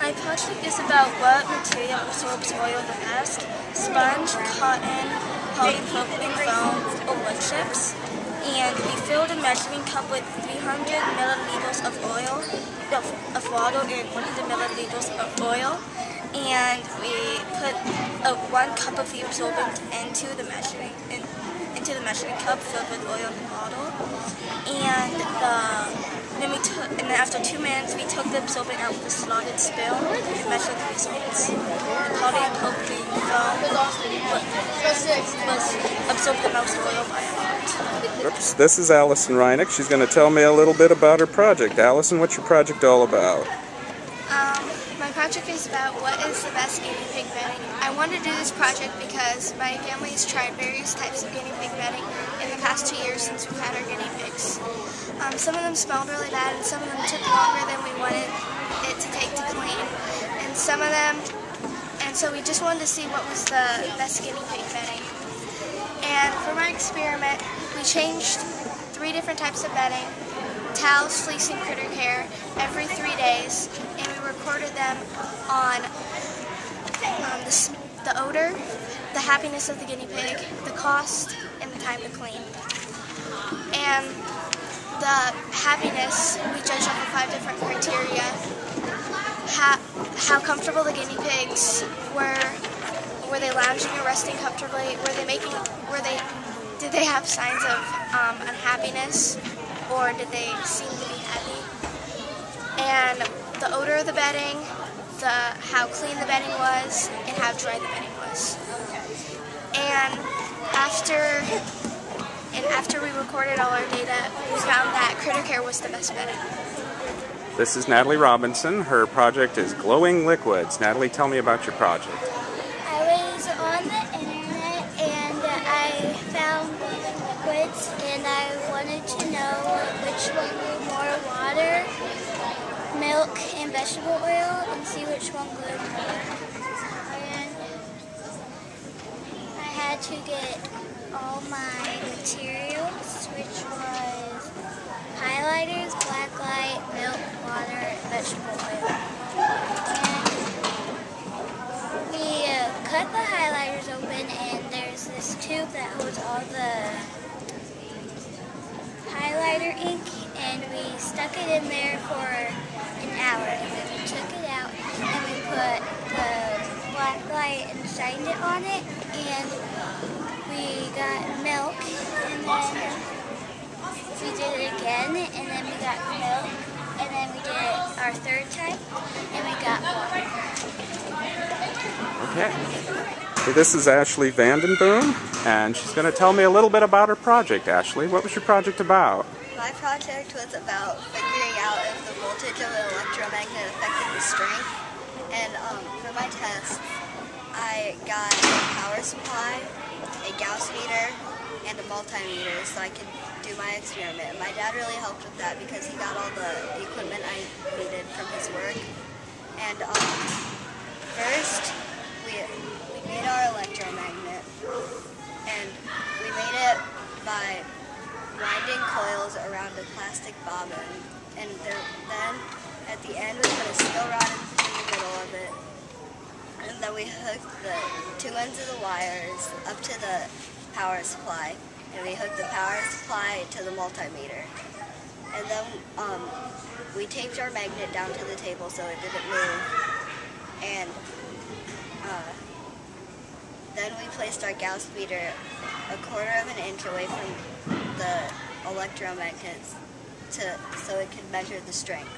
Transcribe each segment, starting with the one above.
My project is about what material absorbs oil the best. Sponge, cotton, polypropylene foam, or wood chips. And we filled a measuring cup with 300 milliliters of oil, of, of water and 100 milliliters of oil. And we put uh, one cup of the absorbent into the measuring in, into the measuring cup filled with oil and water. And the then we took, and then after two minutes, we took the absorbent out with a slotted spoon and measured the results. The polypropylene foam was, was absorbed the most oil by a lot. Oops, this is Allison Reinick. She's going to tell me a little bit about her project. Allison, what's your project all about? Um, my project is about what is the best guinea pig bedding. I wanted to do this project because my family has tried various types of guinea pig bedding in the past two years since we've had our guinea pigs. Um, some of them smelled really bad and some of them took longer than we wanted it to take to clean. And some of them, and so we just wanted to see what was the best guinea pig bedding. And for my experiment, we changed three different types of bedding, towels, fleecing, critter care, every three days, and we recorded them on um, the, the odor, the happiness of the guinea pig, the cost, and the time to clean. And the happiness we judged off of five different criteria. How, how comfortable the guinea pigs were, were they lounging or resting comfortably, were they making, were they, did they have signs of um, unhappiness, or did they seem to be happy? And the odor of the bedding, the how clean the bedding was, and how dry the bedding was. And after and after we recorded all our data, we found that Critter Care was the best bedding. This is Natalie Robinson. Her project is Glowing Liquids. Natalie, tell me about your project. I was on the internet and I found glowing liquids and I wanted to know which one glowed more water, milk, and vegetable oil and see which one glowed more. And I had to get all my materials, which was highlighters, black light, milk, water, and vegetable oil. And we uh, cut the highlighters open and there's this tube that holds all the highlighter ink and we stuck it in there for an hour and then we took it out and we put the black light and shined it on it and we got milk and then we did it again and then we got milk and then we did it our third time and we got water. Okay. So this is Ashley Vandenboom, and she's going to tell me a little bit about her project. Ashley, what was your project about? My project was about figuring out if the voltage of an electromagnet affected the strength. And um, for my test, I got a power supply, a Gauss meter, and a multimeter so I could do my experiment. My dad really helped with that because he got all the equipment I needed from his work. And um, first, we, we made our electromagnet, and we made it by winding coils around a plastic bobbin. And there, then, at the end, we put a steel rod in the middle of it, we hooked the two ends of the wires up to the power supply, and we hooked the power supply to the multimeter. And then um, we taped our magnet down to the table so it didn't move. And uh, then we placed our Gauss meter a quarter of an inch away from the electromagnets to, so it could measure the strength.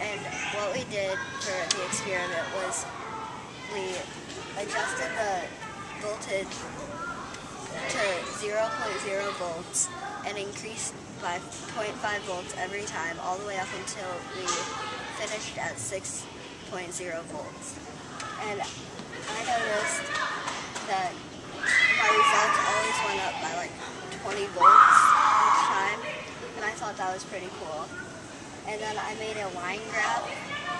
And what we did for the experiment was we adjusted the voltage to 0.0 volts and increased by 0.5 volts every time all the way up until we finished at 6.0 volts. And I noticed that my results always went up by like 20 volts each time, and I thought that was pretty cool. And then I made a line graph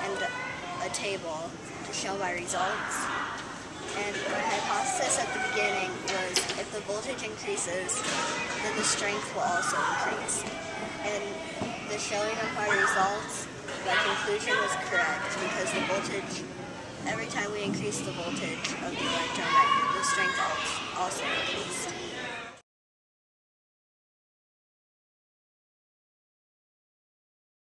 and a table to show my results. And my hypothesis at the beginning was if the voltage increases, then the strength will also increase. And the showing of my results my conclusion was correct because the voltage, every time we increase the voltage of the electromagnet, the strength al- also increased.